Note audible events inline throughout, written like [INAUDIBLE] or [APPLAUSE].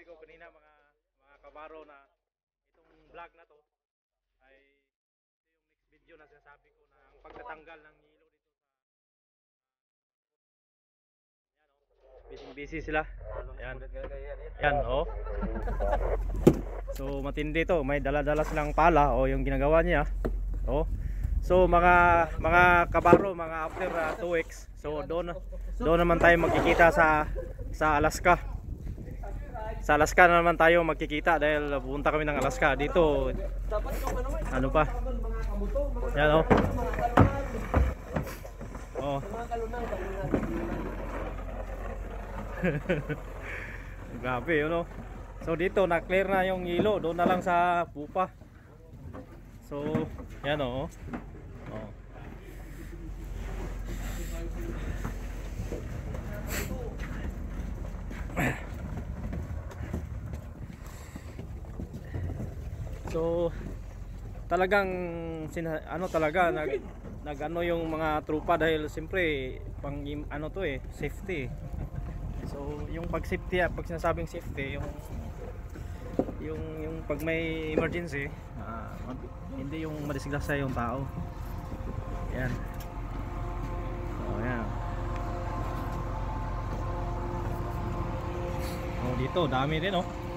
yung sinasabi ko kanina mga mga kabaro na itong vlog na to ay ito yung next video na sinasabi ko na ang pagtatanggal ng hilo dito sa busy busy sila. Yan. Yan oh. So matindi to. May dala-dala silang pala o yung ginagawa niya oh. So mga mga kabaro mga after 2 weeks. So doon doon naman tayo magkikita sa sa Alaska sa Alaska na naman tayo magkikita dahil pupunta kami ng Alaska dito. Ano pa? Yan oh. Oh. [LAUGHS] Grabe yun oh. So dito na clear na yung ilo doon na lang sa pupa. So yan oh So talagang sina, ano talaga nag nag ano yung mga trupa dahil siyempre pang ano to eh safety. So yung pag safety ah, pag sinasabing safety yung yung yung pag may emergency mag- hindi yung madisgrasya yung tao. Yan. Oh, yan. Oh, dito dami din oh.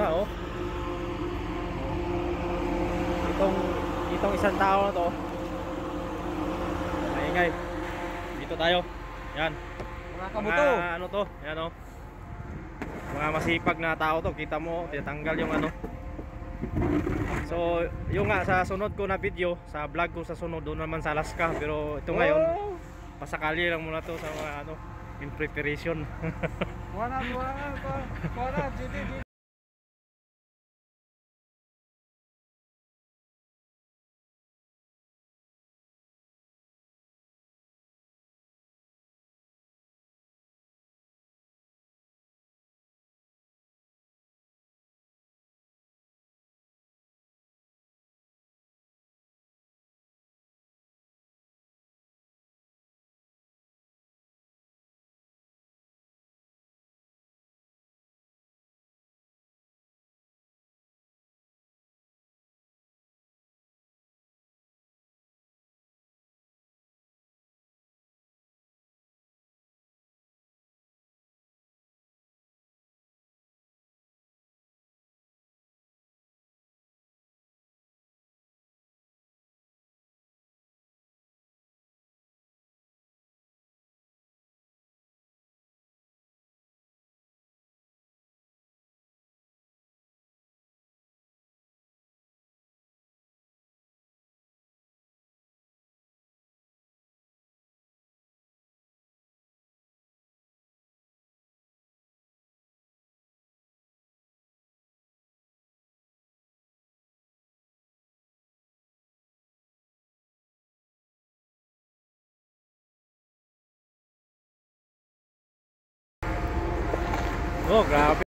Na oh. Itong itong isang tao na to. Maingay. Dito tayo. Yan. Mga kabuto. Mga ano to? Yan oh. Mga masipag na tao to. Kita mo, tinatanggal yung ano. So, yung nga sa sunod ko na video, sa vlog ko sa sunod doon naman sa Alaska, pero ito ngayon, Oh, pasakali lang muna to sa mga ano, in preparation. [LAUGHS] Wala, wala, wala. Wala, Oh, grabe.